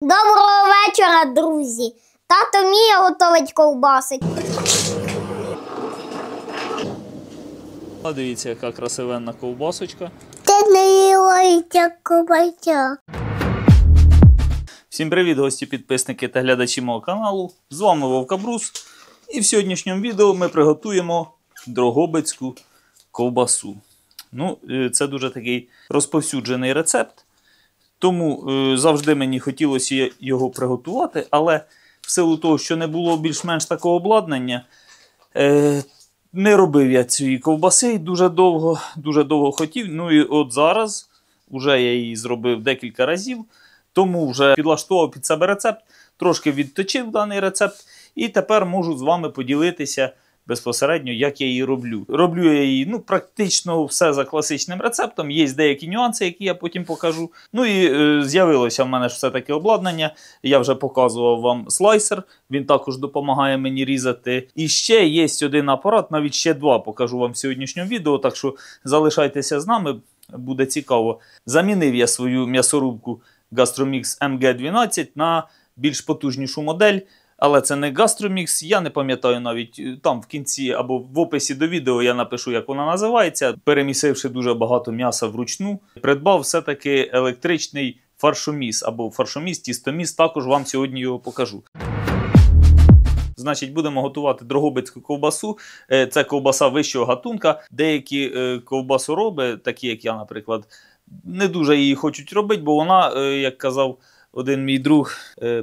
Доброго вечора, друзі! Тато вміє готувати ковбаси. А дивіться, яка красивенна ковбасочка. Ти не їлося ковбася. Всім привіт, гості, підписники та глядачі мого каналу. З вами Вовка Брус. І в сьогоднішньому відео ми приготуємо дрогобицьку ковбасу. Ну, е, це дуже такий розповсюджений рецепт. Тому е, завжди мені хотілося його приготувати, але в силу того, що не було більш-менш такого обладнання, е, не робив я цієї ковбаси дуже довго, дуже довго хотів. Ну і от зараз вже я її зробив декілька разів, тому вже підлаштував під себе рецепт, трошки відточив даний рецепт, і тепер можу з вами поділитися безпосередньо, як я її роблю. Роблю я її ну, практично все за класичним рецептом. Є деякі нюанси, які я потім покажу. Ну і е, з'явилося в мене ж все-таки обладнання. Я вже показував вам слайсер, він також допомагає мені різати. І ще є один апарат, навіть ще два покажу вам в сьогоднішньому відео. Так що залишайтеся з нами, буде цікаво. Замінив я свою м'ясорубку Gastromix MG12 на більш потужнішу модель. Але це не Gastromix, я не пам'ятаю навіть е, там в кінці або в описі до відео я напишу, як вона називається. Перемісивши дуже багато м'яса вручну, придбав все-таки електричний фаршоміс або фаршоміс, тістоміс. Також вам сьогодні його покажу. Значить, будемо готувати дрогобицьку ковбасу. Е, Це ковбаса вищого гатунка. Деякі е, ковбасороби, такі як я, наприклад, не дуже її хочуть робити, бо вона, як казав один мій друг,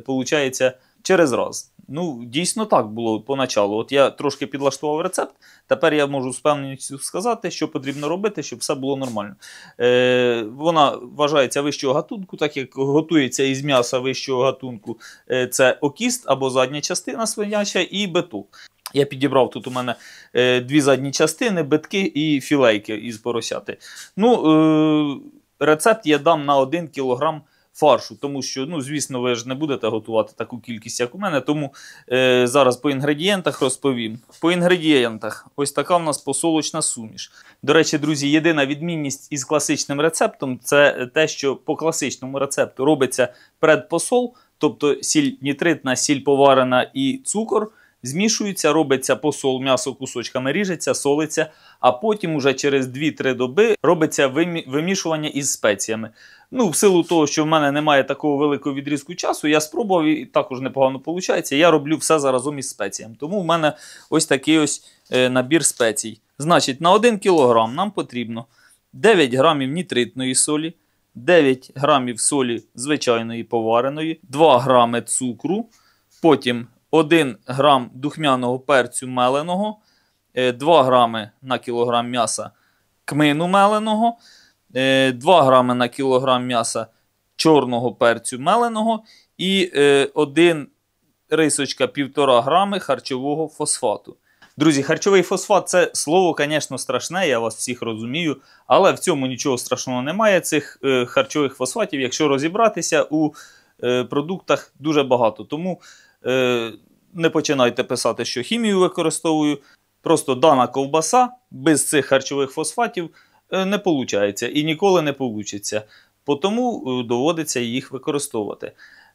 виходить через раз. Ну, дійсно так було поначалу. От я трошки підлаштував рецепт. Тепер я можу з певністю сказати, що потрібно робити, щоб все було нормально. Е, Вона вважається вищого гатунку, так як готується із м'яса вищого гатунку. Е, це окіст або задня частина свиняча і беток. Я підібрав тут у мене е, дві задні частини, битки і філейки із поросяти. Ну, е, Рецепт я дам на 1 кілограм фаршу, тому що, ну, звісно, ви ж не будете готувати таку кількість, як у мене. Тому е, зараз по інгредієнтах розповім. По інгредієнтах, ось така в нас посолочна суміш. До речі, друзі, єдина відмінність із класичним рецептом це те, що по класичному рецепту робиться предпосол, тобто сіль нітритна, сіль поварена і цукор. Змішується, робиться посол, м'ясо кусочками ріжеться, солиться, а потім уже через 2-3 доби робиться вимішування із спеціями. Ну, В силу того, що в мене немає такого великого відрізку часу, я спробував і також непогано виходить. Я роблю все заразом із спеціями. Тому в мене ось такий ось е, набір спецій. Значить, на 1 кг нам потрібно 9 грамів нітритної солі, 9 грамів солі звичайної повареної, 2 грами цукру, потім 1 грам духмяного перцю меленого, 2 е, грами на кілограм м'яса кмину меленого. 2 е, грами на кілограм м'яса чорного перцю меленого і 1 е, рисочка 1,5 грами харчового фосфату. Друзі, харчовий фосфат це слово, звісно, страшне, я вас всіх розумію, але в цьому нічого страшного немає. Цих е, харчових фосфатів, якщо розібратися, у е, продуктах дуже багато. Тому е, не починайте писати, що хімію використовую. Просто дана ковбаса без цих харчових фосфатів не виходить і ніколи не вийде. Тому е, доводиться їх використовувати.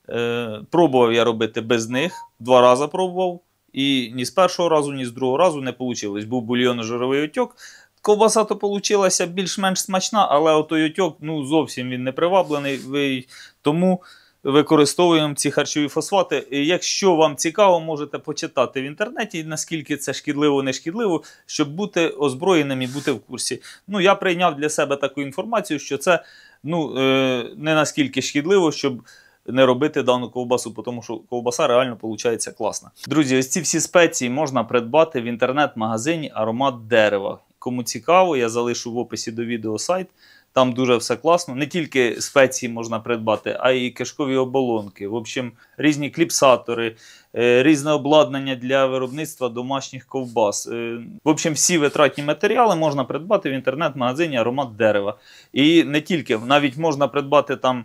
Е, пробував я робити без них, два рази пробував. І ні з першого разу, ні з другого разу не вийшло. Був бульйонно-жировий отьок. Ковбаса то вийшла більш-менш смачна, але отой отьок ну, зовсім він не приваблений. Тому використовуємо ці харчові фосфати. Якщо вам цікаво, можете почитати в інтернеті, наскільки це шкідливо, не шкідливо, щоб бути озброєним і бути в курсі. Ну, Я прийняв для себе таку інформацію, що це ну, е, не наскільки шкідливо, щоб. Не робити дану ковбасу, тому що ковбаса реально виходить класна. Друзі, ось ці всі спеції можна придбати в інтернет-магазині Аромат дерева. Кому цікаво, я залишу в описі до відео сайт. Там дуже все класно. Не тільки спеції можна придбати, а й кишкові оболонки. В общем, різні кліпсатори, е, різне обладнання для виробництва домашніх ковбас. Е, в общем, всі витратні матеріали можна придбати в інтернет-магазині аромат дерева. І не тільки, навіть можна придбати там.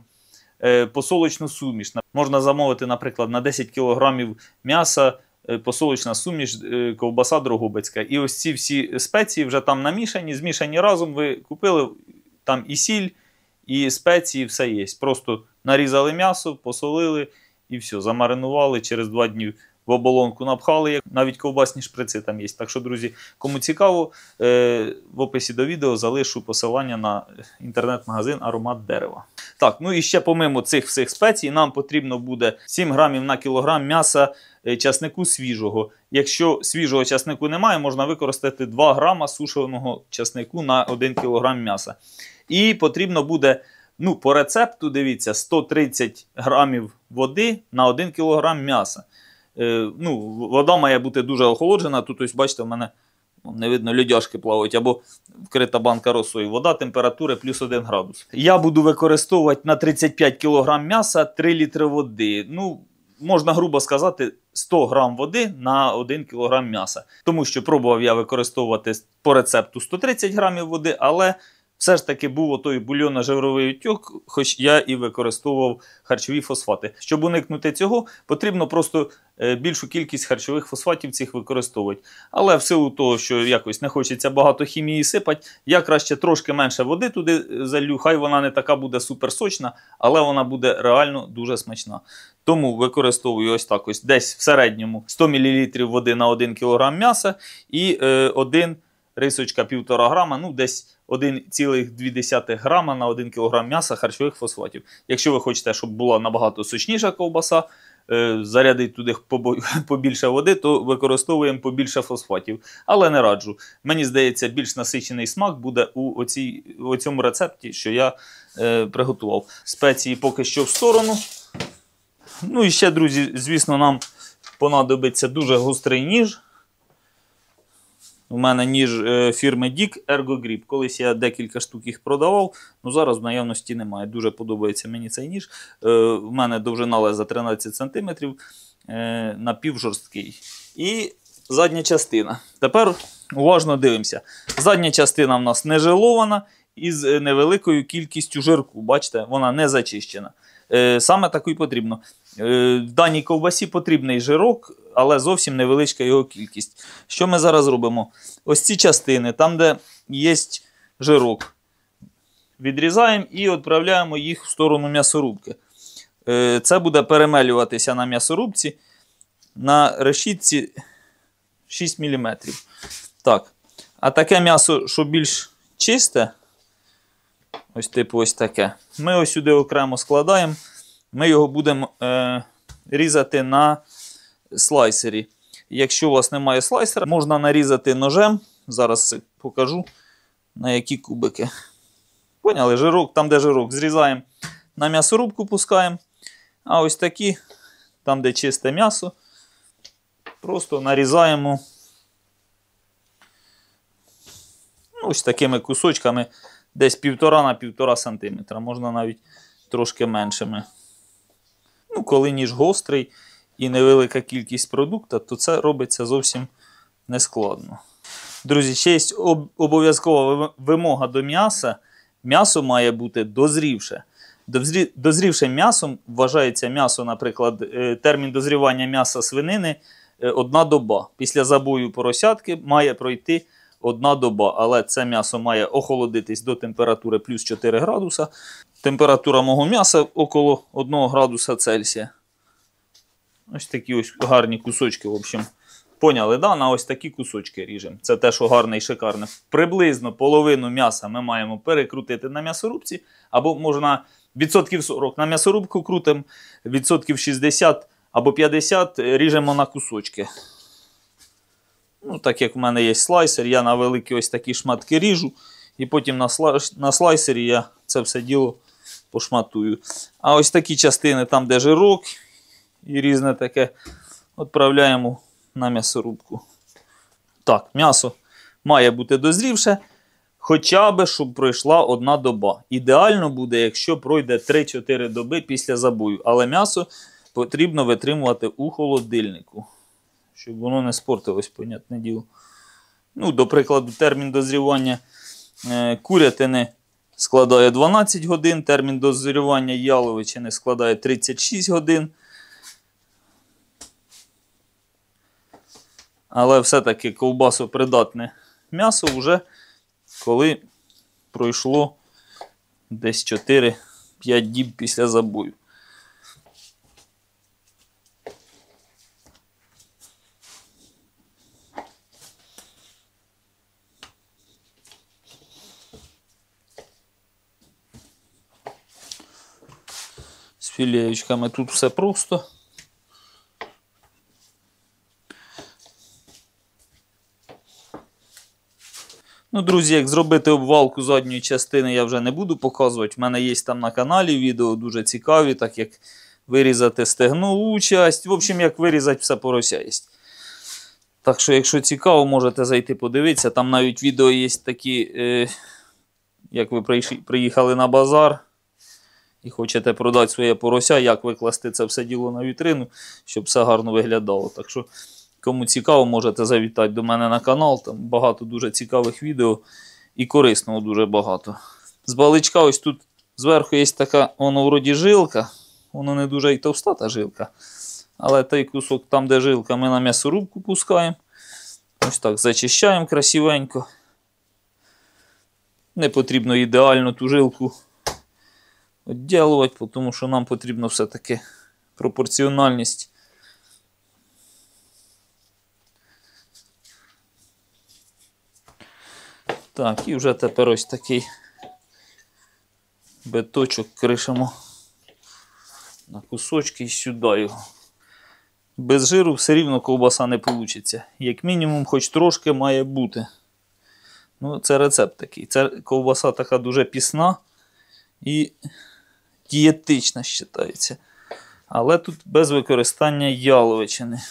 Е, посолочну суміш. Можна замовити, наприклад, на 10 кг м'яса посолочна суміш, ковбаса Дрогобицька. І ось ці всі спеції вже там намішані, змішані разом. Ви купили там і сіль, і спеції, все є. Просто нарізали м'ясо, посолили і все, замаринували через два дні. В оболонку напхали, навіть ковбасні шприци там є. Так що, друзі, кому цікаво, е, в описі до відео залишу посилання на інтернет-магазин Аромат дерева. Так, ну і ще помимо цих всіх спецій, нам потрібно буде 7 грамів на кілограм м'яса е, часнику свіжого. Якщо свіжого часнику немає, можна використати 2 грама сушеного часнику на 1 кілограм м'яса. І потрібно буде, ну, по рецепту, дивіться, 130 грамів води на 1 кілограм м'яса. Е, ну, вода має бути дуже охолоджена. Тут ось бачите, в мене не видно, льодяшки плавають, або вкрита банка росою. Вода температури плюс 1 градус. Я буду використовувати на 35 кг м'яса 3 літри води. Ну, можна грубо сказати, 100 грам води на 1 кг м'яса. Тому що пробував я використовувати по рецепту 130 грамів води, але все ж таки був отой бульйонно-жировий утік, хоч я і використовував харчові фосфати. Щоб уникнути цього, потрібно просто е, більшу кількість харчових фосфатів цих використовувати. Але в силу того, що якось не хочеться багато хімії сипати, я краще трошки менше води туди е, залю. Хай вона не така буде суперсочна, але вона буде реально дуже смачна. Тому використовую ось так ось десь в середньому 100 мл води на 1 кг м'яса і е, 1 рисочка 1,5 грама, ну десь 1,2 грама на 1 кг м'яса харчових фосфатів. Якщо ви хочете, щоб була набагато сочніша ковбаса, е, зарядити туди побільше води, то використовуємо побільше фосфатів. Але не раджу. Мені здається, більш насичений смак буде у, оцій, у цьому рецепті, що я е, приготував. Спеції поки що в сторону. Ну і ще, друзі, звісно, нам понадобиться дуже гострий ніж. У мене ніж е, фірми Dick Ergo Grip. Колись я декілька штук їх продавав, ну зараз в наявності немає. Дуже подобається мені цей ніж. Е, У мене довжина леза 13 см, е, напівжорсткий. І задня частина. Тепер уважно дивимося. Задня частина в нас не жилована із е, невеликою кількістю жирку. Бачите, вона не зачищена. Е, Саме таку і потрібно. Е, В даній ковбасі потрібний жирок, але зовсім невеличка його кількість. Що ми зараз робимо? Ось ці частини, там, де є жирок, відрізаємо і відправляємо їх в сторону м'ясорубки. Е, Це буде перемелюватися на м'ясорубці на решітці 6 мм. Так. А таке м'ясо, що більш чисте, ось типу ось таке, ми ось сюди окремо складаємо. Ми його будемо е, різати на слайсері. Якщо у вас немає слайсера, можна нарізати ножем. Зараз покажу на які кубики. Поняли, жирок, там, де жирок, зрізаємо на м'ясорубку, пускаємо. А ось такі, там, де чисте м'ясо, просто нарізаємо ну, ось такими кусочками, десь 1,5 на 1,5 см. Можна навіть трошки меншими. Ну, коли ніж гострий і невелика кількість продукту, то це робиться зовсім нескладно. Друзі, ще є обов'язкова вимога до м'яса. М'ясо має бути дозрівше. Дозрівшим м'ясом вважається м'ясо, наприклад, е, термін дозрівання м'яса свинини е, одна доба. Після забою поросятки має пройти одна доба, але це м'ясо має охолодитись до температури плюс 4 градуса. Температура мого м'яса около 1 градуса Цельсія. Ось такі ось гарні кусочки, в общем. Поняли, да? На ось такі кусочки ріжемо. Це те, що гарне і шикарне. Приблизно половину м'яса ми маємо перекрутити на м'ясорубці, або можна відсотків 40 на м'ясорубку крутимо, відсотків 60 або 50 ріжемо на кусочки. Ну, так як в мене є слайсер, я на великі ось такі шматки ріжу, і потім на, сла- на слайсері я це все діло пошматую. А ось такі частини, там, де жирок і різне таке, відправляємо на м'ясорубку. Так, м'ясо має бути дозрівше, хоча б, щоб пройшла одна доба. Ідеально буде, якщо пройде 3-4 доби після забою. Але м'ясо потрібно витримувати у холодильнику, щоб воно не спортилось, понятне діло. Ну, до прикладу, термін дозрівання е, курятини складає 12 годин, термін дозрівання яловичини складає 36 годин. Але все-таки ковбасопридатне м'ясо вже коли пройшло десь 4-5 діб після забою. Філеєчками тут все просто. Ну, друзі, як зробити обвалку задньої частини, я вже не буду показувати. В мене є там на каналі відео дуже цікаві, так як вирізати стегнову часть. В общем, як вирізати все порося. Так що, якщо цікаво, можете зайти подивитися. Там навіть відео є такі, е, як ви приїхали на базар і хочете продати своє порося, як викласти це все діло на вітрину, щоб все гарно виглядало. Так що, кому цікаво, можете завітати до мене на канал. Там багато дуже цікавих відео і корисного дуже багато. З баличка ось тут зверху є така, воно вроді жилка. Воно не дуже і товста та жилка. Але той кусок там, де жилка, ми на м'ясорубку пускаємо. Ось так зачищаємо красивенько. Не потрібно ідеально ту жилку відділувати, тому що нам потрібно все-таки пропорціональність. Так, і вже тепер ось такий биточок кришимо на кусочки і сюди його. Без жиру все рівно ковбаса не вийде. Як мінімум, хоч трошки має бути. Ну, це рецепт такий. Це ковбаса така дуже пісна і дієтична вважається. Але тут без використання яловичини.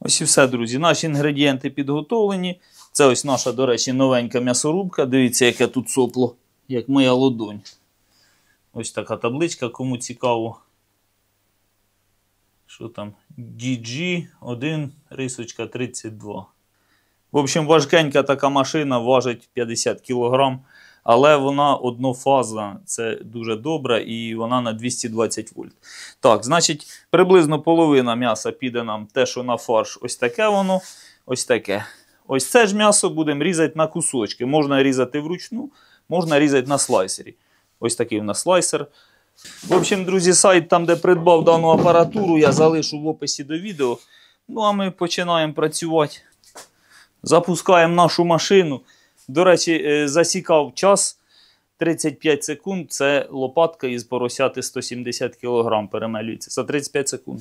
Ось і все, друзі. Наші інгредієнти підготовлені. Це ось наша, до речі, новенька м'ясорубка. Дивіться, яке тут сопло, як моя ладонь. Ось така табличка, кому цікаво. Що там? DG1 рисочка 32. В общем, важкенька така машина важить 50 кг, але вона однофазна. Це дуже добре і вона на 220 вольт. Так, значить, приблизно половина м'яса піде нам те, що на фарш. Ось таке воно, ось таке. Ось це ж м'ясо будемо різати на кусочки. Можна різати вручну, можна різати на слайсері. Ось такий у нас слайсер. В общем, друзі, сайт, там, де придбав дану апаратуру, я залишу в описі до відео. Ну, а ми починаємо працювати. Запускаємо нашу машину. До речі, е, засікав час 35 секунд. Це лопатка із поросяти 170 кг перемелюється. За 35 секунд.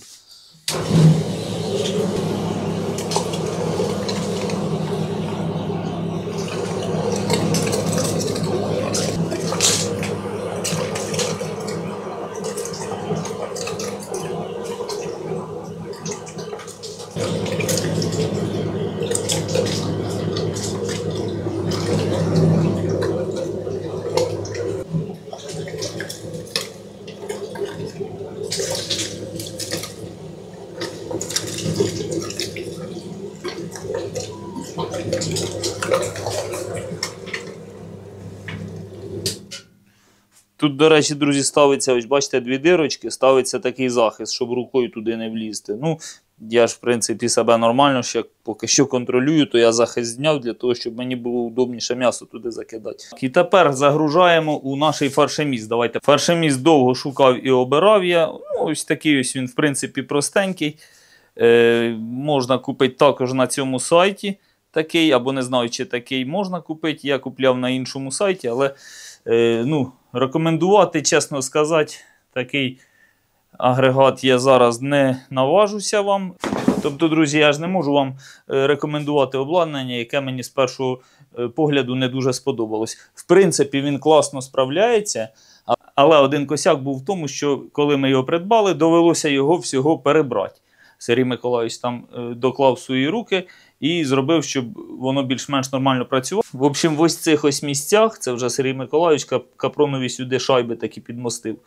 Тут, друзі, ставиться, ось бачите, дві дирочки, ставиться такий захист, щоб рукою туди не влізти. Ну, я ж, в принципі, себе нормально ще поки що контролюю, то я захист зняв для того, щоб мені було удобніше м'ясо туди закидати. І тепер загружаємо у наш фаршеміс. Давайте. Фаршеміс довго шукав і обирав я. Ну, ось такий ось він, в принципі, простенький. Е, можна купити також на цьому сайті. Такий, або не знаю, чи такий можна купити. Я купляв на іншому сайті, але е, ну, рекомендувати, чесно сказати, такий агрегат я зараз не наважуся вам. Тобто, друзі, я ж не можу вам е, рекомендувати обладнання, яке мені з першого е, погляду не дуже сподобалось. В принципі, він класно справляється, але один косяк був в тому, що коли ми його придбали, довелося його всього перебрати. Сергій Миколаївич там е, доклав свої руки і зробив, щоб воно більш-менш нормально працювало. В общем, в ось цих ось місцях, це вже Сергій Миколаївич капронові сюди шайби такі підмостив.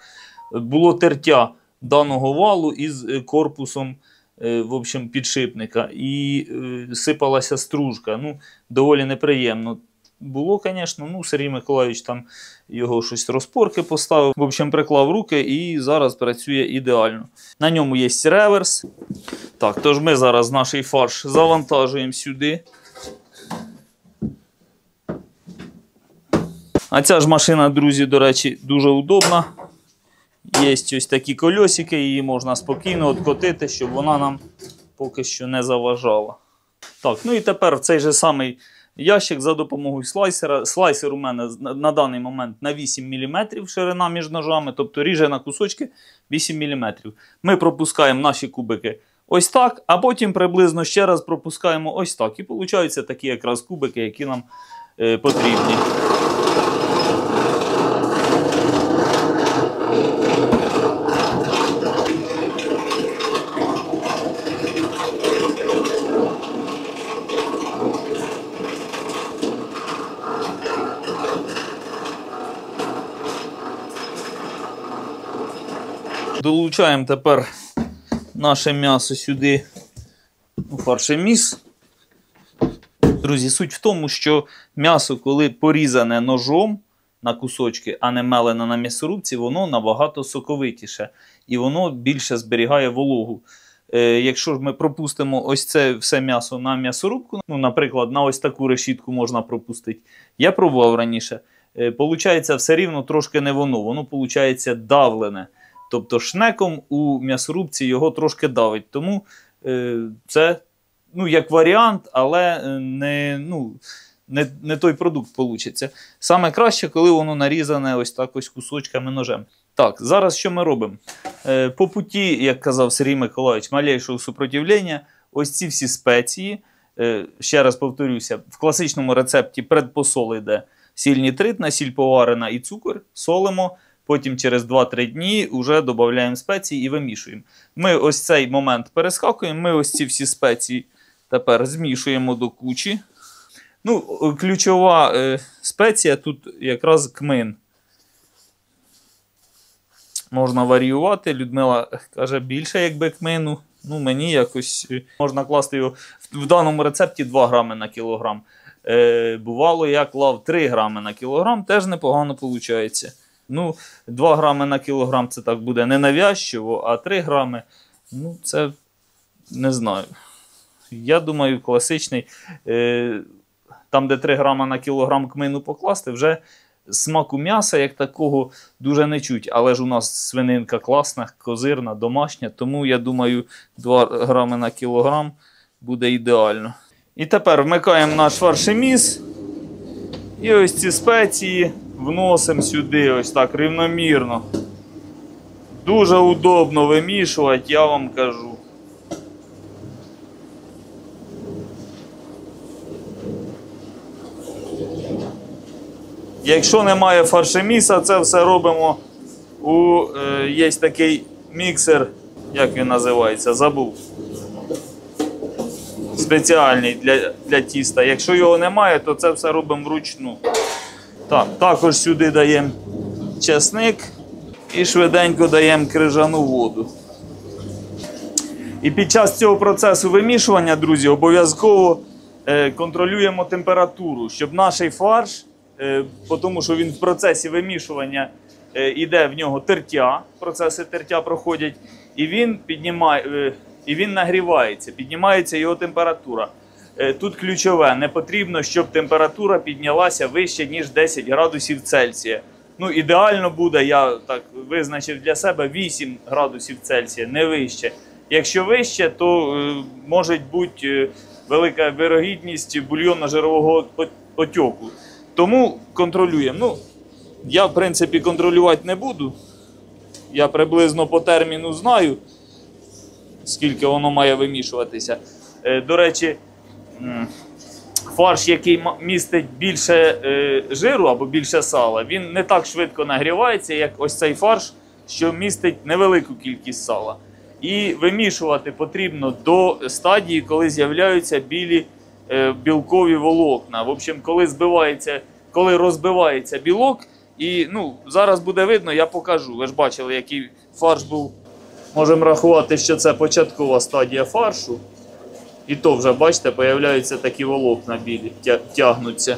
Було тертя даного валу із е, корпусом е, в общем, підшипника, і сипалася стружка. Ну, доволі неприємно. Було, звісно, ну, Сергій Миколаївич там його щось розпорки поставив. В общем, приклав руки і зараз працює ідеально. На ньому є реверс. Так, тож ми зараз наш фарш завантажуємо сюди. А ця ж машина, друзі, до речі, дуже удобна. Є ось такі кольосики, її можна спокійно откотити, щоб вона нам поки що не заважала. Так, ну і тепер в цей же самий ящик за допомогою слайсера. Слайсер у мене на, даний момент на 8 мм ширина між ножами, тобто ріже на кусочки 8 мм. Ми пропускаємо наші кубики ось так, а потім приблизно ще раз пропускаємо ось так. І получаються такі якраз кубики, які нам е, потрібні. Долучаємо тепер наше м'ясо сюди у фаршеміс. Друзі, суть в тому, що м'ясо, коли порізане ножом на кусочки, а не мелене на м'ясорубці, воно набагато соковитіше і воно більше зберігає вологу. Е, якщо ж ми пропустимо ось це все м'ясо на м'ясорубку, ну, наприклад, на ось таку решітку можна пропустити. Я пробував раніше. Е, получається все рівно трошки не воно, воно получається давлене. Тобто шнеком у м'ясорубці його трошки давить. Тому е, це ну, як варіант, але е, не, ну, не, не той продукт вийде. Саме краще, коли воно нарізане ось так ось кусочками ножем. Так, зараз що ми робимо? Е, по путі, як казав Сергій Миколаївич, малейшого супротивлення, ось ці всі спеції. Е, ще раз повторюся, в класичному рецепті предпосол йде сіль нітритна, сіль поварена і цукор, солимо. Потім через 2-3 дні вже додаємо спеції і вимішуємо. Ми ось цей момент перескакуємо, ми ось ці всі спеції тепер змішуємо до кучі. Ну, Ключова е, спеція тут якраз кмин. Можна варіювати. Людмила каже, більше якби кмину. Ну, мені якось е, можна класти його в даному рецепті 2 грами на кілограм. Е, Бувало, я клав 3 грами на кілограм, теж непогано виходить. Ну, 2 грами на кілограм це так буде не навязчиво, а 3 грами, ну, це не знаю. Я думаю, класичний. Е, там, де 3 грама на кілограм кмину покласти, вже смаку м'яса, як такого, дуже не чуть. Але ж у нас свининка класна, козирна, домашня, тому я думаю, 2 грами на кілограм буде ідеально. І тепер вмикаємо наш фаршеміс. І ось ці спеції вносимо сюди, ось так рівномірно. Дуже удобно вимішувати, я вам кажу. Якщо немає фаршеміса, це все робимо у е, є такий міксер, як він називається, забув. Спеціальний для, для тіста. Якщо його немає, то це все робимо вручну. Так, Також сюди даємо чесник і швиденько даємо крижану воду. І під час цього процесу вимішування, друзі, обов'язково е, контролюємо температуру, щоб наш фарш, е, тому що він в процесі вимішування е, йде в нього тертя, процеси тертя проходять, і він піднімає, е, і він нагрівається, піднімається його температура. Е, Тут ключове, не потрібно, щоб температура піднялася вище, ніж 10 градусів Цельсія. Ну, ідеально буде, я так визначив для себе 8 градусів Цельсія, не вище. Якщо вище, то е, може бути е, велика вирогідність бульйонно-жирового потьоку. Тому контролюємо. Ну, я, в принципі, контролювати не буду. Я приблизно по терміну знаю, скільки воно має вимішуватися. До речі, фарш, який містить більше е, жиру або більше сала, він не так швидко нагрівається, як ось цей фарш, що містить невелику кількість сала. І вимішувати потрібно до стадії, коли з'являються білі е, білкові волокна. В общем, коли збивається, коли розбивається білок, і ну, зараз буде видно, я покажу. Ви ж бачили, який фарш був. Можемо рахувати, що це початкова стадія фаршу. І то вже, бачите, появляються такі волокна білі, тягнуться.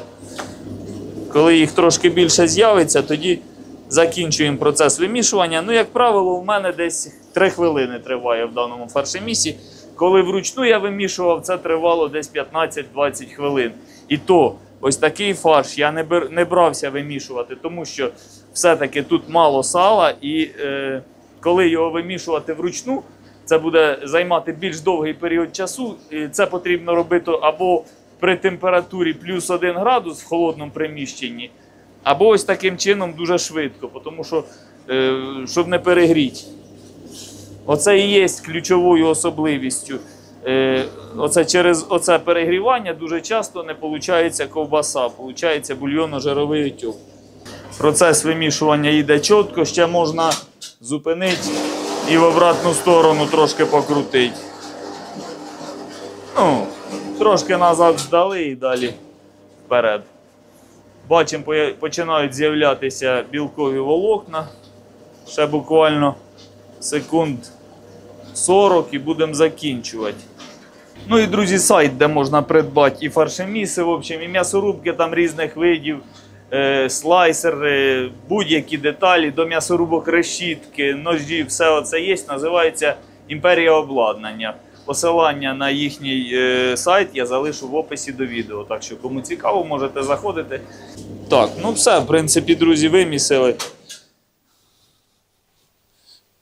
Коли їх трошки більше з'явиться, тоді закінчуємо процес вимішування. Ну, як правило, у мене десь 3 хвилини триває в даному фаршемісі. Коли вручну я вимішував, це тривало десь 15-20 хвилин. І то ось такий фарш я не, бер, не брався вимішувати, тому що все-таки тут мало сала, і е, коли його вимішувати вручну, це буде займати більш довгий період часу. І це потрібно робити або при температурі плюс 1 градус в холодному приміщенні, або ось таким чином дуже швидко, тому що, е, щоб не перегріти. Оце і є ключовою особливістю. Е, оце через оце перегрівання дуже часто не виходить ковбаса, виходить бульйонно-жировий отьок. Процес вимішування йде чітко, ще можна зупинити і в обратну сторону трошки покрутити. Ну, трошки назад здали і далі вперед. Бачимо, починають з'являтися білкові волокна. Ще буквально секунд 40 і будемо закінчувати. Ну і друзі, сайт, де можна придбати і фаршеміси, в общем, і м'ясорубки там різних видів, слайсери, будь-які деталі, до м'ясорубок решітки, ножі, все оце є. Називається Імперія обладнання. Посилання на їхній е, сайт я залишу в описі до відео. Так що, кому цікаво, можете заходити. Так, ну все, в принципі, друзі, вимісили.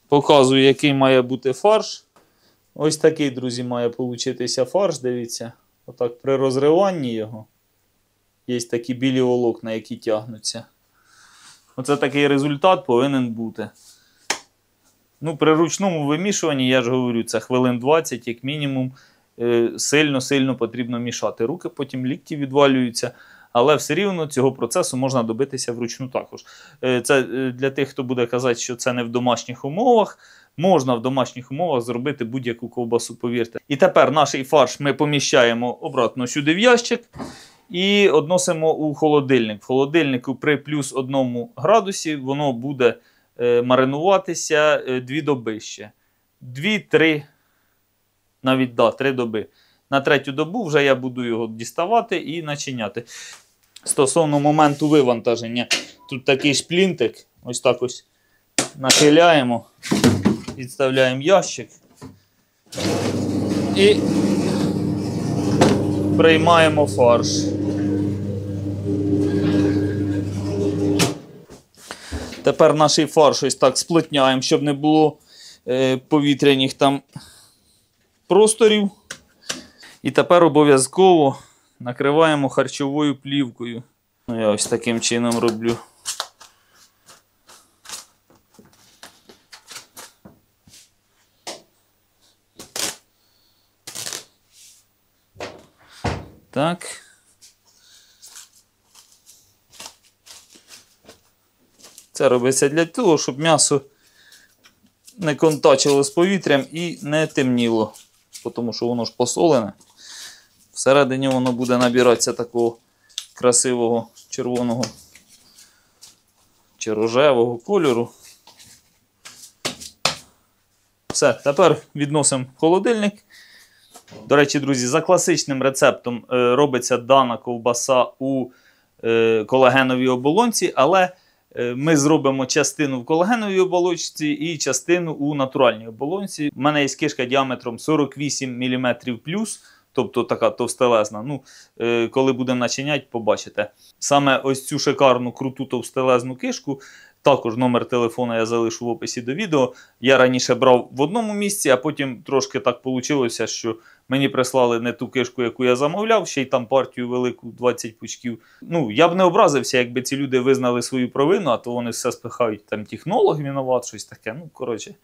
Показую, який має бути фарш. Ось такий, друзі, має получитися фарш. Dивіться. Отак при розриванні його. Є такі білі волокна, які тягнуться. Оце такий результат повинен бути. Ну, при ручному вимішуванні, я ж говорю, це хвилин 20, як мінімум, е, сильно-сильно потрібно мішати. Руки потім лікті відвалюються, але все рівно цього процесу можна добитися вручну також. Е, Це е, для тих, хто буде казати, що це не в домашніх умовах. Можна в домашніх умовах зробити будь-яку ковбасу, повірте. І тепер наш фарш ми поміщаємо обратно сюди в ящик і односимо у холодильник. В холодильнику при плюс 1 градусі воно буде е, маринуватися е, дві доби ще. Дві-три, навіть да, три доби. На третю добу вже я буду його діставати і начиняти. Стосовно моменту вивантаження, тут такий шплінтик, ось так ось нахиляємо, відставляємо ящик і приймаємо фарш. Тепер наш фарш ось так сплотняємо, щоб не було е, повітряних там просторів. І тепер обов'язково накриваємо харчовою плівкою. Ну, я ось таким чином роблю. Так. Це робиться для того, щоб м'ясо не контачило з повітрям і не темніло, тому що воно ж посолене. Всередині воно буде набиратися такого красивого червоного чи рожевого кольору. Все, тепер відносимо в холодильник. До речі, друзі, за класичним рецептом е, робиться дана ковбаса у е, колагеновій оболонці, але ми зробимо частину в колагеновій оболонці і частину у натуральній оболонці. У мене є кишка діаметром 48 мм плюс, тобто така товстелезна. Ну, е, коли будемо начиняти, побачите. Саме ось цю шикарну круту товстелезну кишку. Також номер телефона я залишу в описі до відео. Я раніше брав в одному місці, а потім трошки так вийшло, що мені прислали не ту кишку, яку я замовляв, ще й там партію велику 20 пучків. Ну, я б не образився, якби ці люди визнали свою провину, а то вони все спихають, там технолог винуват, щось таке. Ну, коротше,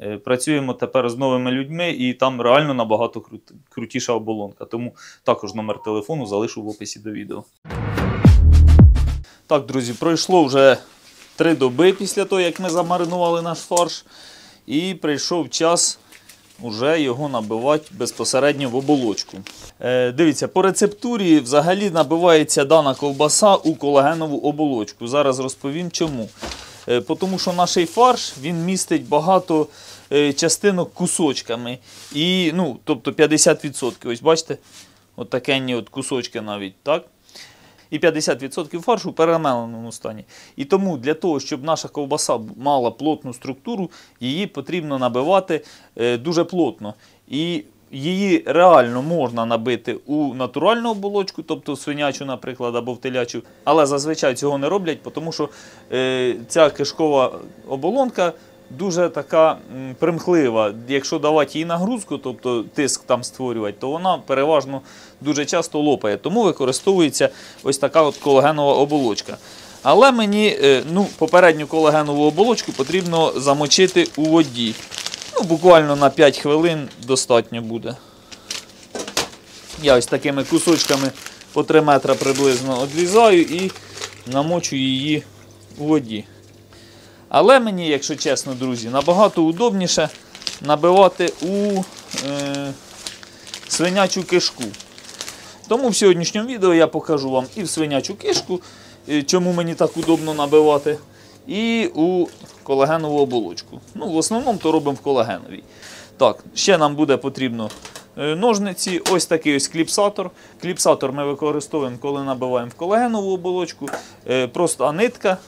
е, працюємо тепер з новими людьми, і там реально набагато крут- крутіша оболонка. Тому також номер телефону залишу в описі до відео. Так, друзі, пройшло вже три доби після того, як ми замаринували наш фарш. І прийшов час уже його набивати безпосередньо в оболочку. Е, дивіться, по рецептурі взагалі набивається дана ковбаса у колагенову оболочку. Зараз розповім чому. Е, тому що наш фарш він містить багато е, частинок кусочками. І, ну, тобто 50%. Ось бачите, от от кусочки навіть. так? І 50% фаршу в перемеленому стані. І тому для того, щоб наша ковбаса мала плотну структуру, її потрібно набивати е, дуже плотно. І її реально можна набити у натуральну оболочку, тобто свинячу, наприклад, або в телячу, але зазвичай цього не роблять, тому що е, ця кишкова оболонка дуже така примхлива. Якщо давати їй нагрузку, тобто тиск там створювати, то вона переважно дуже часто лопає. Тому використовується ось така от колагенова оболочка. Але мені е, ну, попередню колагенову оболочку потрібно замочити у воді. Ну, буквально на 5 хвилин достатньо буде. Я ось такими кусочками по 3 метри приблизно відрізаю і намочу її у воді. Але мені, якщо чесно, друзі, набагато удобніше набивати у е, свинячу кишку. Тому в сьогоднішньому відео я покажу вам і в свинячу кишку, е, чому мені так удобно набивати, і у колагенову оболочку. Ну, в основному то робимо в колагеновій. Так, ще нам буде потрібно е, ножниці, ось такий ось кліпсатор. Кліпсатор ми використовуємо, коли набиваємо в колагенову оболочку. Е, Просто нитка.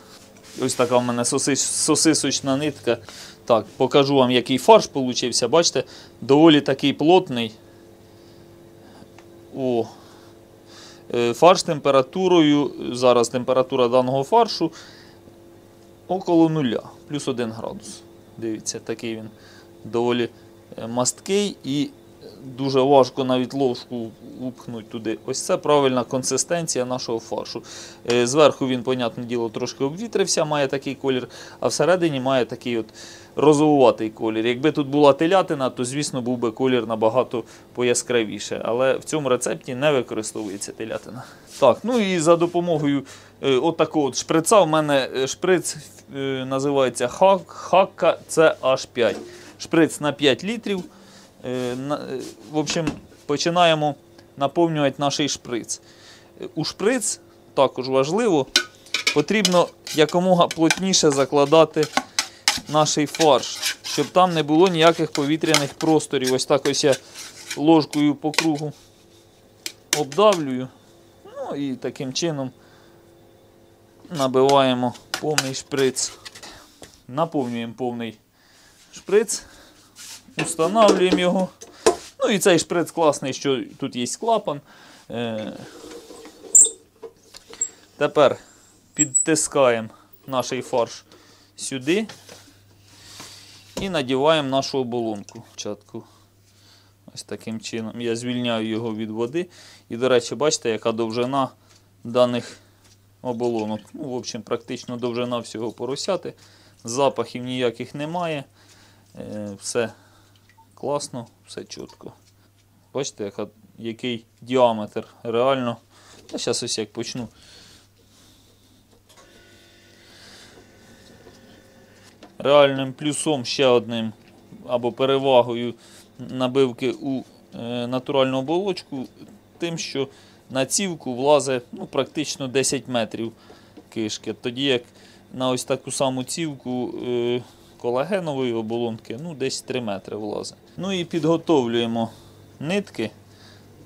Ось така в мене сосис- сосисочна нитка. Так, покажу вам, який фарш получився. Бачите, доволі такий плотний. О. Е, Фарш температурою, зараз температура даного фаршу около нуля, плюс 1 градус. Дивіться, такий він доволі е, масткий і дуже важко навіть ложку упхнути туди. Ось це правильна консистенція нашого фаршу. Е, Зверху він, понятне діло, трошки обвітрився, має такий колір, а всередині має такий от розовуватий колір. Якби тут була телятина, то, звісно, був би колір набагато пояскравіше. Але в цьому рецепті не використовується телятина. Так, ну і за допомогою е, от от шприца, в мене е, шприц називається Хак- Хакка CH5. Шприц на 5 літрів. В общем, починаємо наповнювати наш шприц. У шприц також важливо, потрібно якомога плотніше закладати наш фарш, щоб там не було ніяких повітряних просторів. Ось так ось я ложкою по кругу обдавлюю. Ну і таким чином набиваємо повний шприц. Наповнюємо повний шприц, устанавлюємо його. Ну і цей шприц класний, що тут є клапан. Е, Тепер підтискаємо наш фарш сюди і надіваємо нашу оболонку. Чатку. Ось таким чином. Я звільняю його від води. І, до речі, бачите, яка довжина даних оболонок. Ну, в общем, практично довжина всього поросяти. Запахів ніяких немає. Е, Все класно, все чітко. Бачите, яка, який діаметр реально. Я зараз ось як почну. Реальним плюсом ще одним або перевагою набивки у е, натуральну оболочку, тим, що на цівку влазить ну, практично 10 метрів кишки. Тоді як на ось таку саму цівку е, колагенової оболонки ну, десь 3 метри влазить. Ну і підготовлюємо нитки,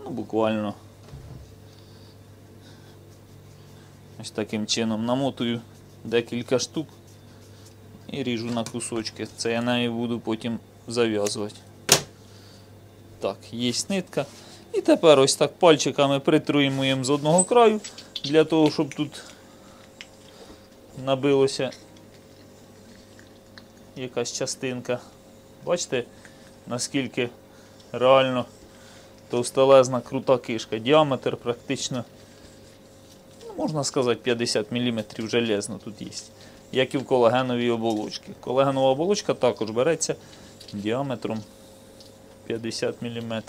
ну, буквально ось таким чином намотую декілька штук і ріжу на кусочки. Це я нею буду потім зав'язувати. Так, є нитка. І тепер ось так пальчиками притруємо з одного краю, для того, щоб тут набилося якась частинка. Бачите, наскільки реально товстелезна крута кишка. Діаметр практично, ну, можна сказати, 50 мм железно тут є. Як і в колагеновій оболочці. Колагенова оболочка також береться діаметром 50 мм.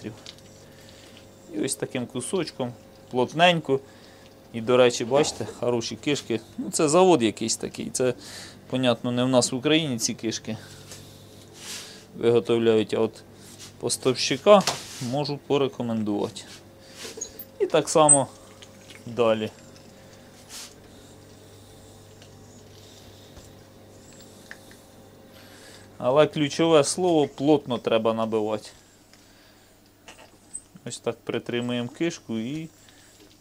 І ось таким кусочком, плотненько. І, до речі, бачите, хороші кишки. Ну, це завод якийсь такий. Це, понятно, не в нас в Україні ці кишки виготовляють, а от поставщика можу порекомендувати. І так само далі. Але ключове слово плотно треба набивати. Ось так притримуємо кишку і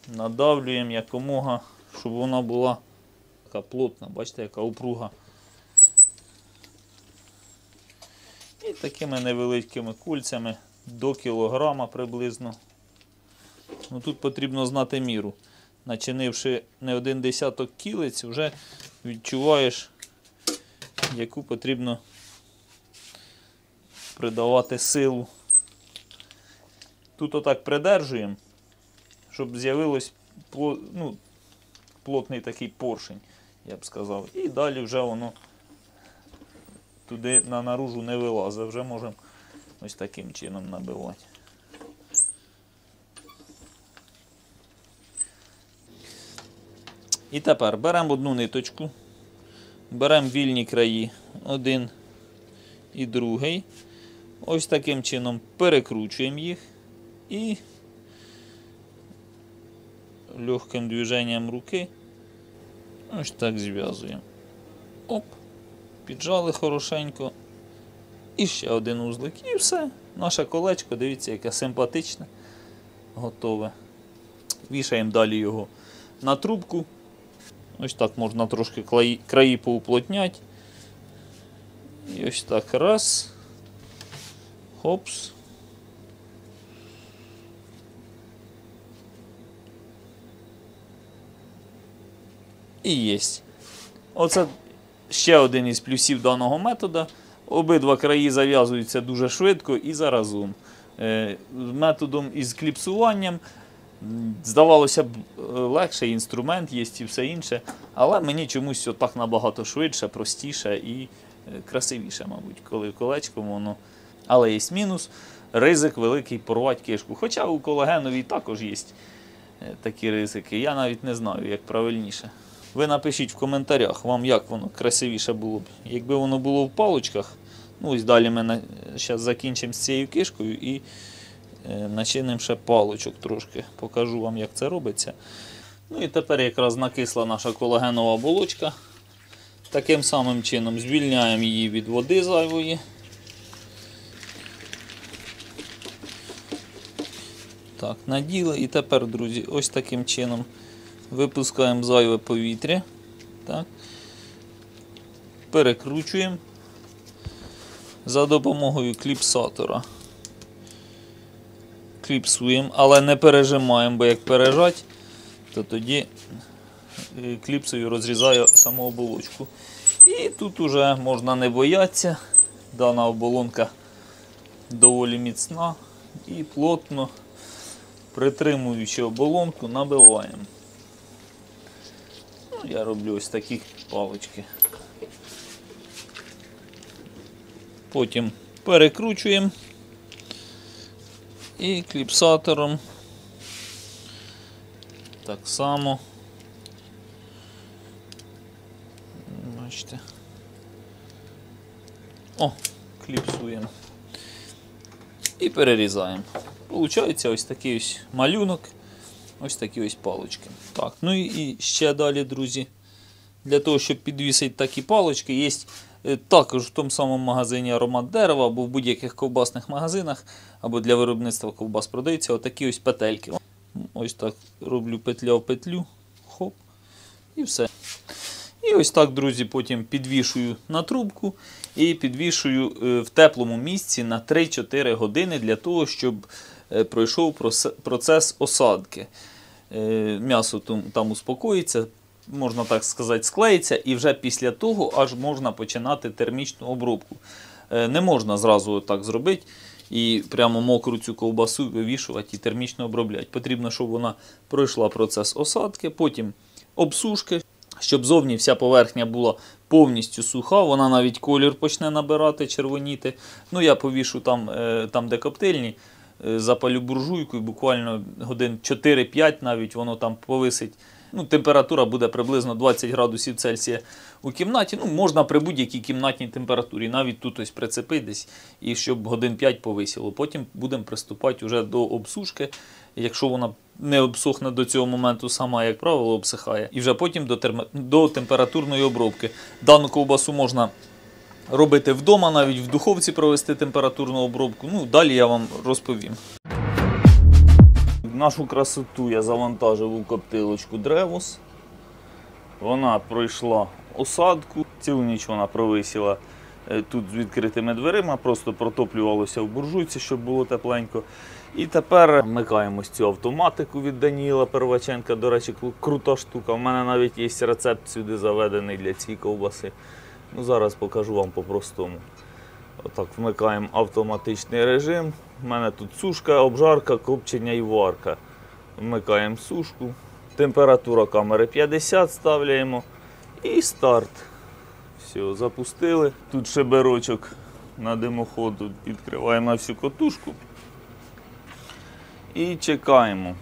надавлюємо якомога, щоб вона була така плотна, бачите, яка упруга. Такими невеликими кульцями до кілограма приблизно. Ну, Тут потрібно знати міру. Начинивши не один десяток кілиць, вже відчуваєш, яку потрібно придавати силу. Тут отак придержуємо, щоб з'явилось ну, плотний такий поршень, я б сказав. І далі вже воно туди на наружу не вилазить. Вже можемо ось таким чином набивати. І тепер беремо одну ниточку, беремо вільні краї, один і другий. Ось таким чином перекручуємо їх і легким движенням руки ось так зв'язуємо. Оп, піджали хорошенько. І ще один узлик. І все. Наше колечко, дивіться, яке симпатичне. Готове. Вішаємо далі його на трубку. Ось так можна трошки краї, поуплотняти. І ось так раз. Хопс. І єсть. Оце ще один із плюсів даного методу. Обидва краї зав'язуються дуже швидко і заразом. Е, Методом із кліпсуванням здавалося б, е, легший інструмент, є і все інше, але мені чомусь отак набагато швидше, простіше і е, красивіше, мабуть, коли колечком воно. Але є мінус, ризик великий порвати кишку. Хоча у колагеновій також є е, такі ризики. Я навіть не знаю, як правильніше. Ви напишіть в коментарях, вам як воно красивіше було б. Якби воно було в палочках, ну ось далі ми зараз закінчимо з цією кишкою і е, начинимо ще палочок трошки. Покажу вам, як це робиться. Ну і тепер якраз накисла наша колагенова оболочка. Таким самим чином звільняємо її від води зайвої. Так, наділи. І тепер, друзі, ось таким чином випускаємо зайве повітря. Так. Перекручуємо за допомогою кліпсатора. Кліпсуємо, але не пережимаємо, бо як пережать, то тоді е, кліпсою розрізає саму оболочку. І тут уже можна не боятися. Дана оболонка доволі міцна і плотно, притримуючи оболонку, набиваємо. Ну, я роблю ось такі палички. Потім перекручуємо і кліпсатором так само. Бачите. О, кліпсуємо. І перерізаємо. Получається ось такий ось малюнок. Ось такі ось палочки. Так, ну і, і ще далі, друзі. Для того, щоб підвісити такі палочки, є е, також в тому самому магазині аромат дерева або в будь-яких ковбасних магазинах, або для виробництва ковбас продаються отакі ось петельки. Ось так роблю петля в петлю. Хоп. І все. І ось так, друзі, потім підвішую на трубку і підвішую е, в теплому місці на 3-4 години для того, щоб е, пройшов процес осадки. Е, М'ясо там, успокоїться, можна так сказати, склеїться, і вже після того аж можна починати термічну обробку. Е, Не можна зразу так зробити і прямо мокру цю ковбасу вивішувати і термічно обробляти. Потрібно, щоб вона пройшла процес осадки, потім обсушки, щоб зовні вся поверхня була повністю суха, вона навіть колір почне набирати, червоніти. Ну, я повішу там, е, там де коптильні, запалю буржуйку буквально годин 4-5 навіть воно там повисить. Ну, температура буде приблизно 20 градусів Цельсія у кімнаті. Ну, можна при будь-якій кімнатній температурі, навіть тут ось прицепити десь, і щоб годин 5 повисіло. Потім будемо приступати вже до обсушки. Якщо вона не обсохне до цього моменту, сама, як правило, обсихає. І вже потім до, терм... до температурної обробки. Дану ковбасу можна робити вдома, навіть в духовці провести температурну обробку. Ну, далі я вам розповім. Нашу красоту я завантажив у коптилочку Древус. Вона пройшла осадку. Цілу ніч вона провисіла е, тут з відкритими дверима, просто протоплювалося в буржуйці, щоб було тепленько. І тепер вмикаємо цю автоматику від Даніла Перваченка. До речі, крута штука. У мене навіть є рецепт сюди заведений для цієї ковбаси. Ну, зараз покажу вам по-простому. Отак, вмикаємо автоматичний режим. У мене тут сушка, обжарка, копчення і варка. Вмикаємо сушку. Температура камери 50 ставляємо. І старт. Все, запустили. Тут шеберочок на димоходу. Відкриваємо на всю котушку. І чекаємо.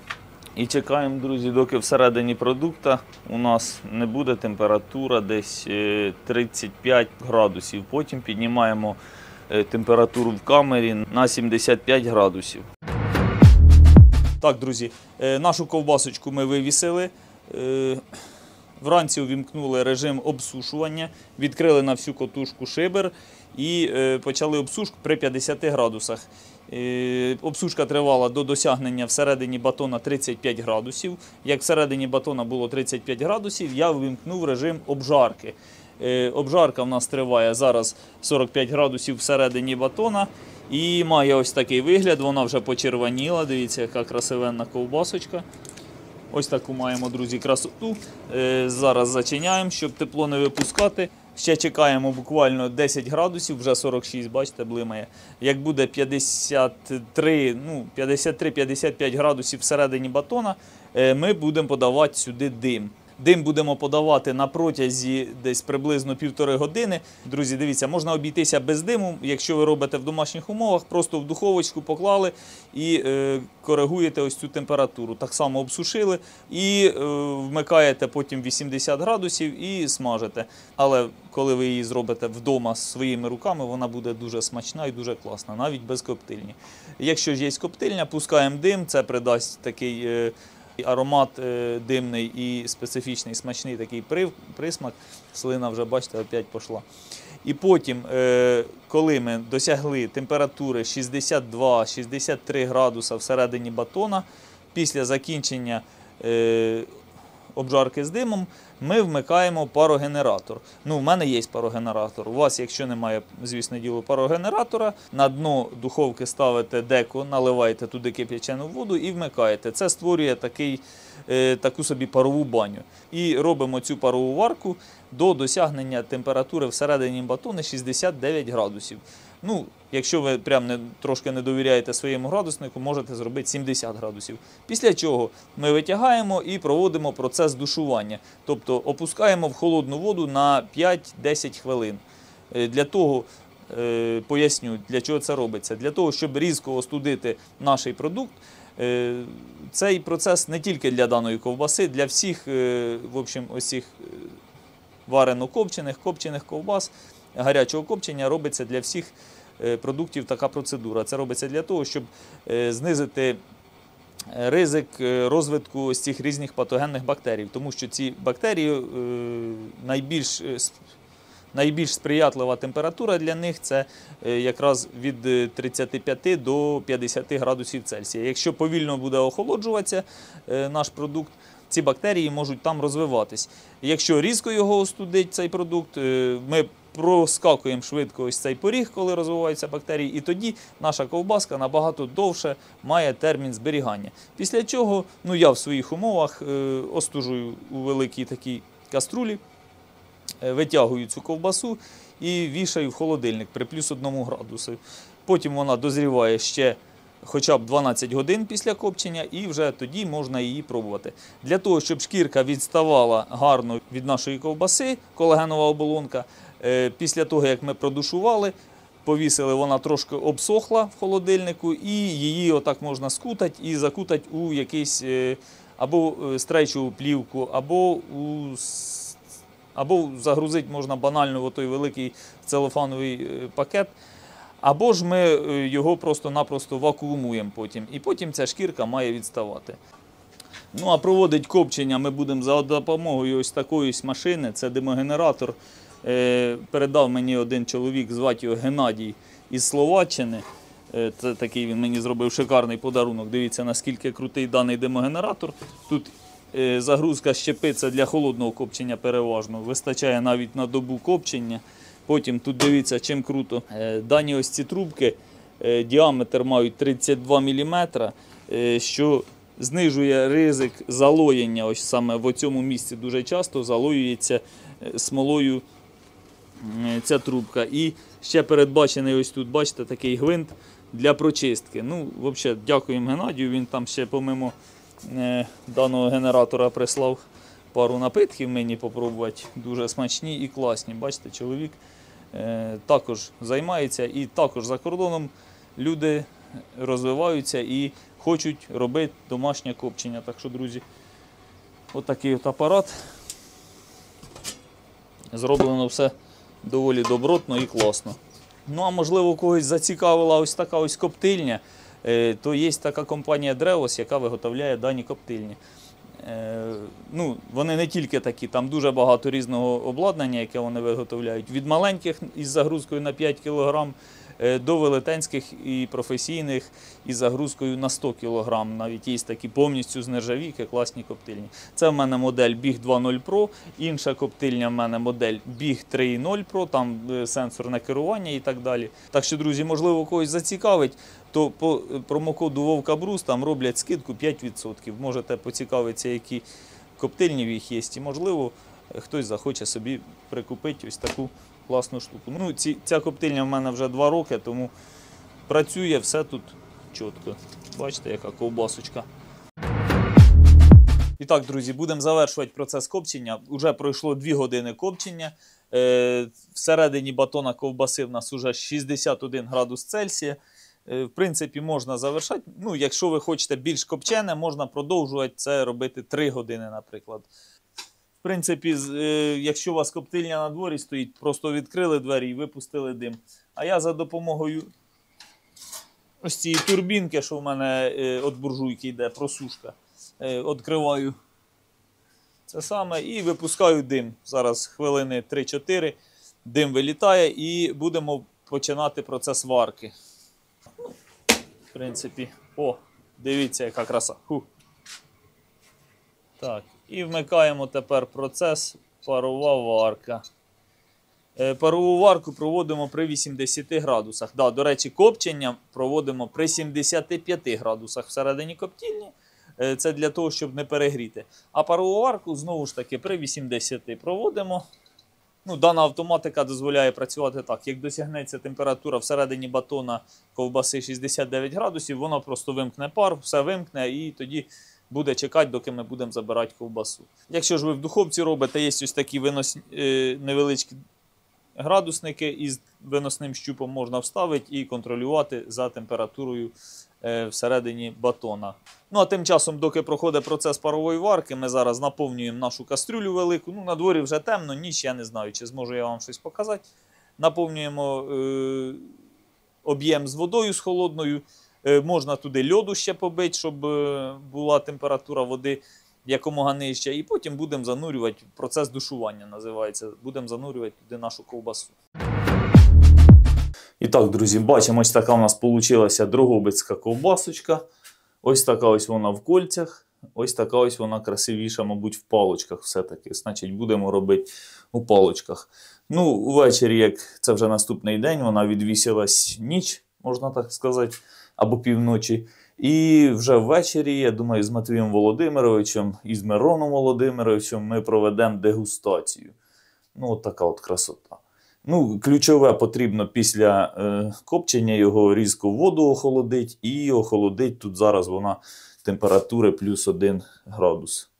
І чекаємо, друзі, доки всередині продукту у нас не буде температура десь е, 35 градусів. Потім піднімаємо е, температуру в камері на 75 градусів. Так, друзі, е, нашу ковбасочку ми вивісили. Е, Вранці увімкнули режим обсушування, відкрили на всю котушку шибер і е, почали обсушку при 50 градусах. Обсушка тривала до досягнення всередині батона 35 градусів. Як всередині батона було 35 градусів, я вимкнув режим обжарки. Е, Обжарка в нас триває зараз 45 градусів всередині батона. І має ось такий вигляд, вона вже почервоніла. Дивіться, яка красивенна ковбасочка. Ось таку маємо, друзі, красоту. Е, Зараз зачиняємо, щоб тепло не випускати. Ще чекаємо буквально 10 градусів, вже 46, бачите, блимає. Як буде 53, ну, 53-55 градусів всередині батона, е, ми будемо подавати сюди дим. Дим будемо подавати на протязі десь приблизно півтори години. Друзі, дивіться, можна обійтися без диму, якщо ви робите в домашніх умовах, просто в духовочку поклали і е, коригуєте ось цю температуру. Так само обсушили і е, вмикаєте потім 80 градусів і смажите. Але коли ви її зробите вдома своїми руками, вона буде дуже смачна і дуже класна, навіть без коптильні. Якщо ж є коптильня, пускаємо дим, це придасть такий. е, Аромат е, димний і специфічний смачний такий присмак. Слина вже, бачите, опять пішла. І потім, е, коли ми досягли температури 62-63 градуса всередині батона, після закінчення е, обжарки з димом, ми вмикаємо парогенератор. Ну, в мене є парогенератор. У вас, якщо немає, звісно, діло парогенератора, на дно духовки ставите деко, наливаєте туди кип'ячену воду і вмикаєте. Це створює такий, е, таку собі парову баню. І робимо цю парову варку до досягнення температури всередині батони 69 градусів. Ну, якщо ви прям не, трошки не довіряєте своєму градуснику, можете зробити 70 градусів. Після чого ми витягаємо і проводимо процес душування. Тобто опускаємо в холодну воду на 5-10 хвилин. Е, Для того, е, поясню, для чого це робиться. Для того, щоб різко остудити наш продукт. Е, Цей процес не тільки для даної ковбаси, для всіх в общем, ось варено-копчених, копчених ковбас, гарячого копчення робиться для всіх е, продуктів така процедура. Це робиться для того, щоб е, знизити е, ризик розвитку ось цих різних патогенних бактерій, тому що ці бактерії найбільш Найбільш сприятлива температура для них це якраз від е, 35 до 50 градусів Цельсія. Якщо повільно буде охолоджуватися наш продукт, ці бактерії можуть там розвиватись. Якщо різко його остудить цей продукт, ми проскакуємо швидко ось цей поріг, коли розвиваються бактерії, і тоді наша ковбаска набагато довше має термін зберігання. Після чого ну, я в своїх умовах е, остужую у великій такій каструлі, е, витягую цю ковбасу і вішаю в холодильник при плюс 1 градусу. Потім вона дозріває ще хоча б 12 годин після копчення, і вже тоді можна її пробувати. Для того, щоб шкірка відставала гарно від нашої ковбаси, колагенова оболонка, після того, як ми продушували, повісили, вона трошки обсохла в холодильнику, і її отак можна скутати і закутати у якийсь е, або е, стрейчову плівку, або у або загрузити можна банально в той великий целофановий е, пакет. Або ж ми е, його просто-напросто вакуумуємо потім. І потім ця шкірка має відставати. Ну а проводить копчення ми будемо за допомогою ось такої машини. Це димогенератор. Е, передав мені один чоловік, звати його Геннадій із Словаччини. Е, Це такий він мені зробив шикарний подарунок. Дивіться, наскільки крутий даний димогенератор. Тут е, загрузка щепиться для холодного копчення переважно. Вистачає навіть на добу копчення. Потім тут дивіться, чим круто. Дані ось ці трубки діаметр мають 32 мм, що знижує ризик залоєння. Ось саме в цьому місці дуже часто залоюється смолою ця трубка. І ще передбачений ось тут, бачите, такий гвинт для прочистки. Ну, взагалі, дякуємо Геннадію. Він там ще помимо е, даного генератора прислав пару напитків мені попробувати. Дуже смачні і класні. Бачите, чоловік е, також займається і також за кордоном люди розвиваються і хочуть робити домашнє копчення. Так що, друзі, отакий от апарат. Зроблено все доволі добротно і класно. Ну, а можливо, когось зацікавила ось така ось коптильня, е, то є така компанія Dreos, яка виготовляє дані коптильні. Е, Ну, вони не тільки такі, там дуже багато різного обладнання, яке вони виготовляють. Від маленьких із загрузкою на 5 кг до велетенських і професійних із загрузкою на 100 кг. Навіть є такі повністю з нержавійки, класні коптильні. Це в мене модель BIG 2.0 Pro, інша коптильня в мене модель BIG 3.0 Pro, там е, сенсорне керування і так далі. Так що, друзі, можливо, когось зацікавить, то по е, промокоду Вовка Брус там роблять скидку 5%. Можете поцікавитися, які коптильні в їх є, і можливо, е, хтось захоче собі прикупити ось таку класну штуку. Ну, ці, ця коптильня в мене вже 2 роки, тому працює все тут чітко. Бачите, яка ковбасочка. І так, друзі, будемо завершувати процес копчення. Уже пройшло 2 години копчення. Е, всередині батона ковбаси в нас уже 61 градус Цельсія. Е, в принципі, можна завершати. Ну, якщо ви хочете більш копчене, можна продовжувати це робити 3 години, наприклад. В принципі, е, якщо у вас коптильня на дворі стоїть, просто відкрили двері і випустили дим. А я за допомогою ось цієї турбінки, що в мене е, від буржуйки йде, просушка, е, відкриваю це саме і випускаю дим. Зараз хвилини 3-4, дим вилітає і будемо починати процес варки. В принципі, о, дивіться, яка краса. Ху. Так, і вмикаємо тепер процес парова варка. Е, Парову варку проводимо при 80 градусах. Да, до речі, копчення проводимо при 75 градусах всередині коптільні. Е, Це для того, щоб не перегріти. А парову варку знову ж таки при 80 проводимо. Ну, дана автоматика дозволяє працювати так. Як досягнеться температура всередині батона ковбаси 69 градусів, воно просто вимкне пар, все вимкне і тоді буде чекати, доки ми будемо забирати ковбасу. Якщо ж ви в духовці робите, є ось такі винос... е, невеличкі градусники із виносним щупом можна вставити і контролювати за температурою е, всередині батона. Ну а тим часом, доки проходить процес парової варки, ми зараз наповнюємо нашу кастрюлю велику. Ну, на дворі вже темно, ніч, я не знаю, чи зможу я вам щось показати. Наповнюємо е, об'єм з водою з холодною. Е, можна туди льоду ще побити, щоб е, була температура води якомога нижча. І потім будемо занурювати, процес душування називається. Будемо занурювати туди нашу ковбасу. І так, друзі, бачимо, ось така у нас вийшла дрогобицька ковбасочка. Ось така ось вона в кольцях. Ось така ось вона красивіша, мабуть, в палочках все-таки. Значить, будемо робити у палочках. Ну, увечері, як це вже наступний день, вона відвісилась ніч, можна так сказати, або півночі. І вже ввечері, я думаю, з Матвієм Володимировичем і з Мироном Володимировичем ми проведемо дегустацію. Ну, от така от красота. Ну, ключове потрібно після е, копчення його різко воду охолодить і охолодить тут зараз вона температури плюс 1 градус.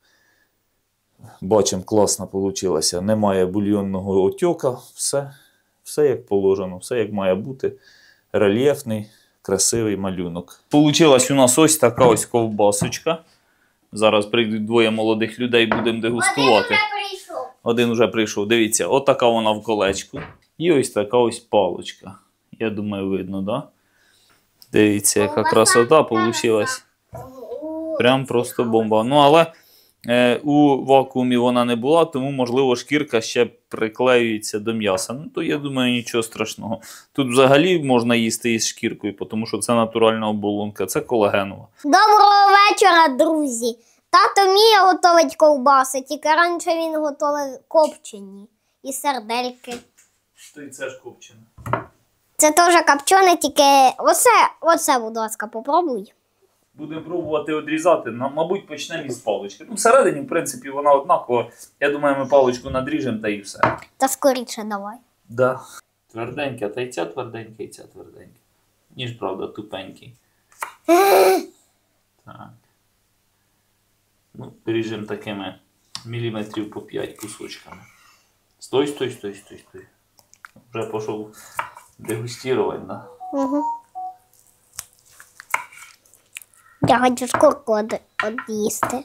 Бачимо, класно вийшло. Немає бульйонного отьока, все, все як положено, все як має бути. Рельєфний, красивий малюнок. Получилась у нас ось така ось ковбасочка. Зараз прийдуть двоє молодих людей, будемо дегустувати. прийшов. Один уже прийшов. Дивіться, от така вона в колечку. І ось така ось палочка. Я думаю, видно, да? Дивіться, яка красота вийшла. Прям просто бомба. Ну, але у вакуумі вона не була, тому, можливо, шкірка ще приклеюється до м'яса. Ну, то я думаю, нічого страшного. Тут взагалі можна їсти із шкіркою, тому що це натуральна оболонка, це колагенова. Доброго вечора, друзі. Тато вміє готувати ковбаси, тільки раніше він готував копчені і сердельки. Ти це ж копчене. Це теж копчене, тільки оце, оце, будь ласка, попробуй. Будемо пробувати відрізати. Ну, мабуть, почнемо із палички. Ну, всередині, в принципі, вона однакова. Я думаю, ми паличку надріжемо та і все. Та скоріше давай. Да. Тверденька, та й ця тверденька, і ця тверденька. Ніж, правда, тупенький. Так. Ну, ріжемо такими міліметрів по 5 кусочками. Стой, стой, стой, стой, стой. Вже пішов дегустувати, да? Угу. Я хочу шкурку од'їсти.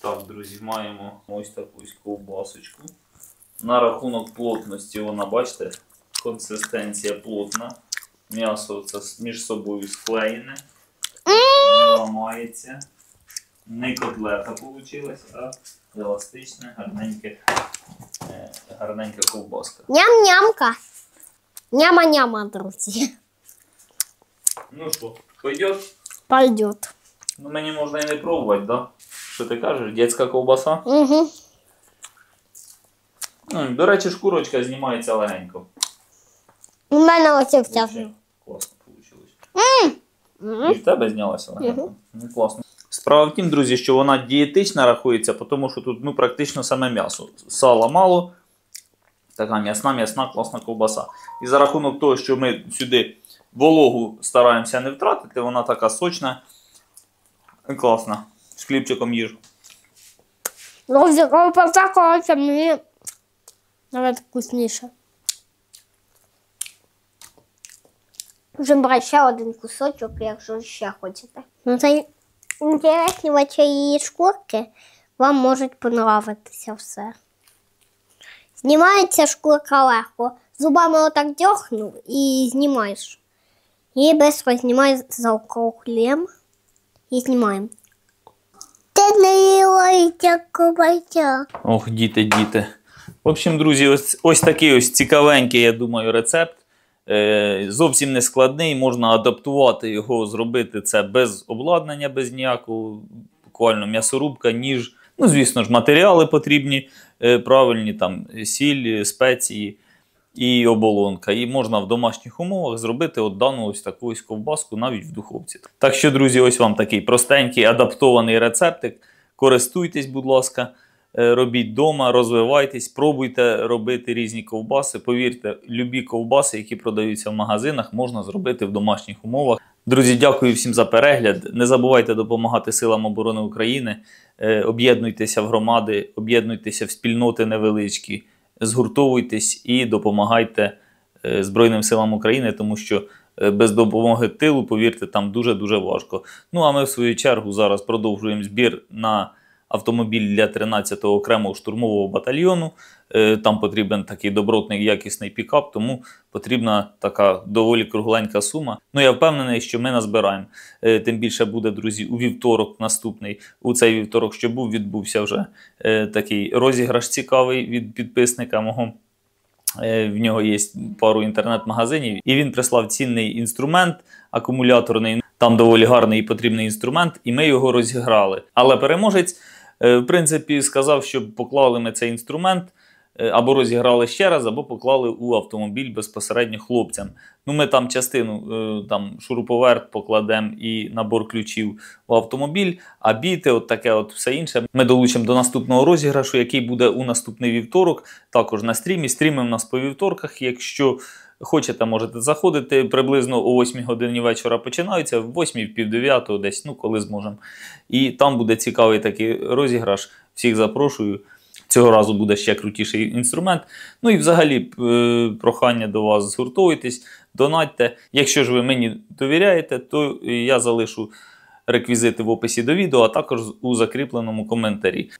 Так, друзі, маємо ось таку ковбасочку. На рахунок плотності, вона, бачите, консистенція плотна. М'ясо це між собою склеєне, не ламається. Не котлета вийшла, а еластичне, гарненьке, е, гарненька ковбаска. Ням-нямка. Няма-няма, друзі. Ну що, пойдет? Пойдет. Ну мені можна і не пробувати, да? Що ти кажеш? Дітська ковбаса? Угу. Ну, до речі, шкурочка знімається легенько. У мене вся. Вообще Класно вийшло. І в тебе знялася легенько. Ну, класно. Справа в тім, друзі, що вона дієтична рахується, тому що тут ну, практично саме м'ясо. Сала мало, така м'ясна, м'ясна, класна ковбаса. І за рахунок того, що ми сюди вологу стараємося не втратити, вона така сочна і класна. З хлібчиком їж. Друзі, ковбаса, коротше, мені навіть вкусніше. Вже брати ще один кусочок, якщо ще хочете. Ну, це інтересні в шкурки. Вам можуть понравитися все. Знімається шкурка легко. Зубами отак дьохнув і знімаєш. І швидко знімаєш заокруглем і знімаємо. Ти кубача. Ох, діти, діти. В общем, друзі, ось, ось такий ось цікавенький, я думаю, рецепт. Е, зовсім не складний, можна адаптувати його, зробити це без обладнання, без ніякого, буквально м'ясорубка, ніж. Ну, звісно ж, матеріали потрібні, е, правильні, там, сіль, спеції і оболонка. І можна в домашніх умовах зробити от дану ось таку ось ковбаску навіть в духовці. Так що, друзі, ось вам такий простенький адаптований рецептик. Користуйтесь, будь ласка, е, робіть вдома, розвивайтесь, пробуйте робити різні ковбаси. Повірте, любі ковбаси, які продаються в магазинах, можна зробити в домашніх умовах. Друзі, дякую всім за перегляд. Не забувайте допомагати силам оборони України. Е, Об'єднуйтеся в громади, об'єднуйтеся в спільноти невеличкі, згуртовуйтесь і допомагайте е, Збройним силам України, тому що е, без допомоги тилу, повірте, там дуже-дуже важко. Ну а ми, в свою чергу, зараз продовжуємо збір на автомобіль для 13-го окремого штурмового батальйону. Е, Там потрібен такий добротний якісний пікап, тому потрібна така доволі кругленька сума. Ну я впевнений, що ми назбираємо. Е, Тим більше буде, друзі, у вівторок наступний. У цей вівторок, що був, відбувся вже е, такий розіграш цікавий від підписника мого. В нього є пару інтернет-магазинів, і він прислав цінний інструмент акумуляторний. Там доволі гарний і потрібний інструмент, і ми його розіграли. Але переможець, в принципі, сказав, що поклали ми цей інструмент або розіграли ще раз, або поклали у автомобіль безпосередньо хлопцям. Ну, ми там частину е, там шуруповерт покладемо і набор ключів в автомобіль, а біти, от таке, от все інше. Ми долучимо до наступного розіграшу, який буде у наступний вівторок, також на стрімі. Стріми в нас по вівторках. Якщо хочете, можете заходити приблизно о 8 годині вечора починаються, в 8 в пів 9 десь, ну коли зможемо. І там буде цікавий такий розіграш. Всіх запрошую. Цього разу буде ще крутіший інструмент. Ну і взагалі е, прохання до вас згуртуйтесь, донатьте. Якщо ж ви мені довіряєте, то я залишу реквізити в описі до відео, а також у закріпленому коментарі.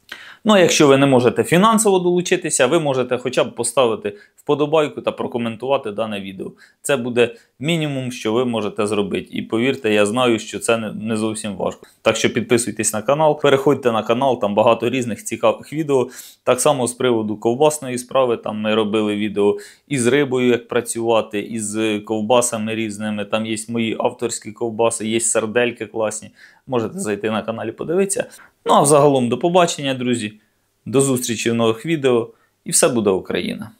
Ну а якщо ви не можете фінансово долучитися, ви можете хоча б поставити вподобайку та прокоментувати дане відео. Це буде мінімум, що ви можете зробити. І повірте, я знаю, що це не, зовсім важко. Так що підписуйтесь на канал, переходьте на канал, там багато різних цікавих відео. Так само з приводу ковбасної справи. Там ми робили відео із рибою, як працювати, із ковбасами різними. Там є мої авторські ковбаси, є сардельки класні. Можете зайти на каналі, подивитися. Ну а взагалом до побачення, друзі. До зустрічі в нових відео. І все буде Україна!